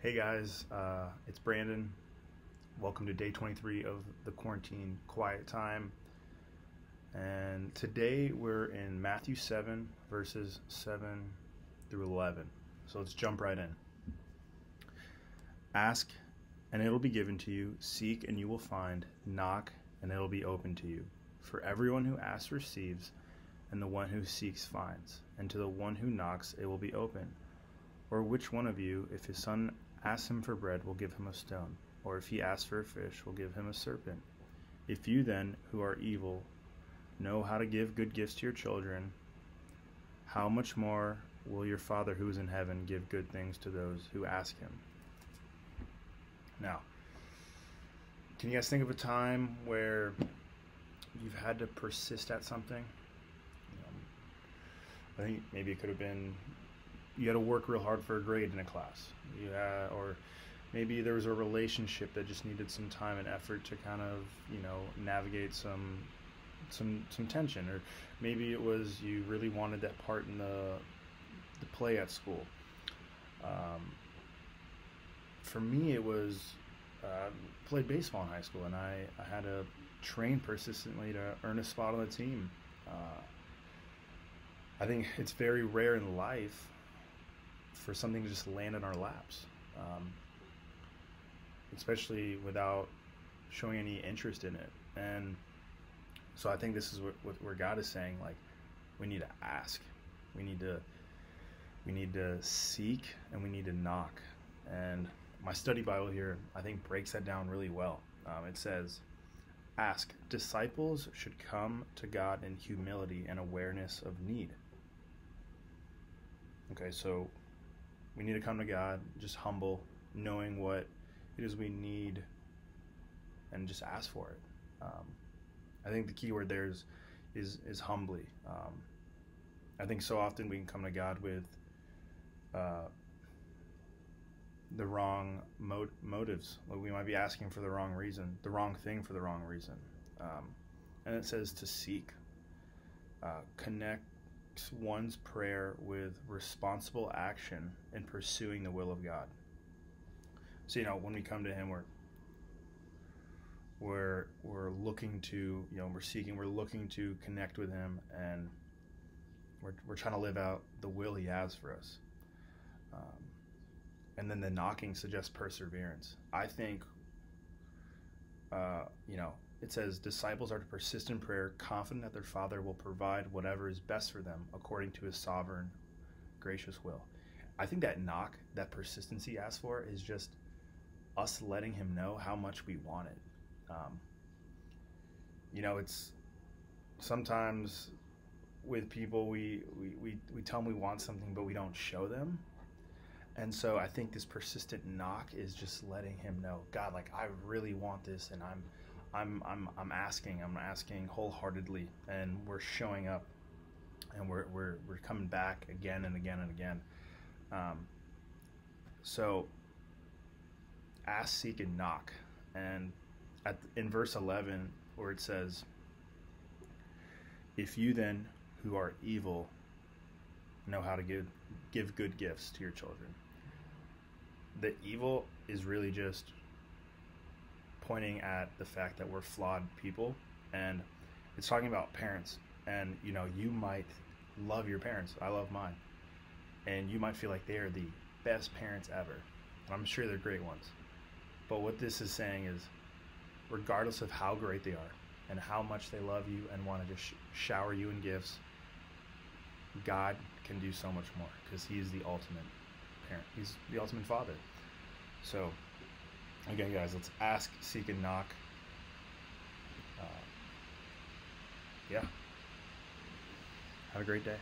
Hey guys, uh, it's Brandon. Welcome to day 23 of the quarantine quiet time. And today we're in Matthew 7, verses 7 through 11. So let's jump right in. Ask, and it'll be given to you. Seek, and you will find. Knock, and it'll be open to you. For everyone who asks receives, and the one who seeks finds. And to the one who knocks, it will be open. Or which one of you, if his son asks him for bread, will give him a stone? Or if he asks for a fish, will give him a serpent? If you then, who are evil, know how to give good gifts to your children, how much more will your Father who is in heaven give good things to those who ask him? Now, can you guys think of a time where you've had to persist at something? I think maybe it could have been you had to work real hard for a grade in a class. Had, or maybe there was a relationship that just needed some time and effort to kind of you know navigate some some some tension, or maybe it was you really wanted that part in the the play at school. Um, for me, it was uh, played baseball in high school, and I, I had to train persistently to earn a spot on the team. Uh, I think it's very rare in life for something to just land in our laps, um, especially without showing any interest in it. And so I think this is what, what, where God is saying, like, we need to ask, we need to, we need to seek, and we need to knock. And my study Bible here, I think, breaks that down really well. Um, it says, Ask. Disciples should come to God in humility and awareness of need. Okay, so we need to come to God just humble, knowing what it is we need, and just ask for it. Um, I think the key word there is is, is humbly. Um, I think so often we can come to God with uh, the wrong mo- motives. Like we might be asking for the wrong reason, the wrong thing for the wrong reason. Um, and it says to seek, uh, connect one's prayer with responsible action in pursuing the will of God. So you know, when we come to Him, we're we're we're looking to you know we're seeking, we're looking to connect with Him, and we're we're trying to live out the will He has for us. Um, and then the knocking suggests perseverance. I think, uh, you know, it says disciples are to persist in prayer, confident that their Father will provide whatever is best for them according to his sovereign, gracious will. I think that knock, that persistency asked for, is just us letting him know how much we want it. Um, you know, it's sometimes with people, we, we, we, we tell them we want something, but we don't show them. And so I think this persistent knock is just letting him know, God, like I really want this, and I'm I'm I'm I'm asking. I'm asking wholeheartedly, and we're showing up, and we're we're we're coming back again and again and again. Um, so ask, seek, and knock, and at in verse eleven where it says, "If you then, who are evil, know how to give give good gifts to your children." The evil is really just pointing at the fact that we're flawed people and it's talking about parents. And you know you might love your parents. I love mine. And you might feel like they are the best parents ever. And i'm sure they're great ones. But what this is saying is regardless of how great they are and how much they love you and want to just shower you in gifts god can do so much more because he's the ultimate parent. He's the ultimate father. So Again, guys, let's ask, seek, and knock. Uh, yeah. Have a great day.